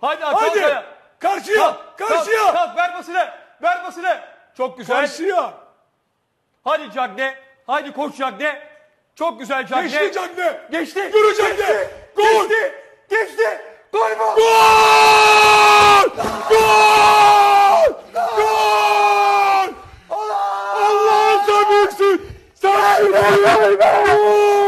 Hadi. Hadi Hadi. Hadi. Karşıya. Kalk, karşıya. Kalk, kalk, ver basını. Ver basını. Çok güzel. Karşıya. Hadi Cagne. Hadi koş Cagne. Çok güzel Cagne. Geçti Cagne. Geçti. Yürü Cagne. Geçti. Gol. Geçti. Geçti. Gol bu. Gol! Gol! Gol! Allah! Allah'ım sen büyüksün! Sen büyüksün!